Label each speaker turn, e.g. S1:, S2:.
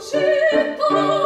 S1: città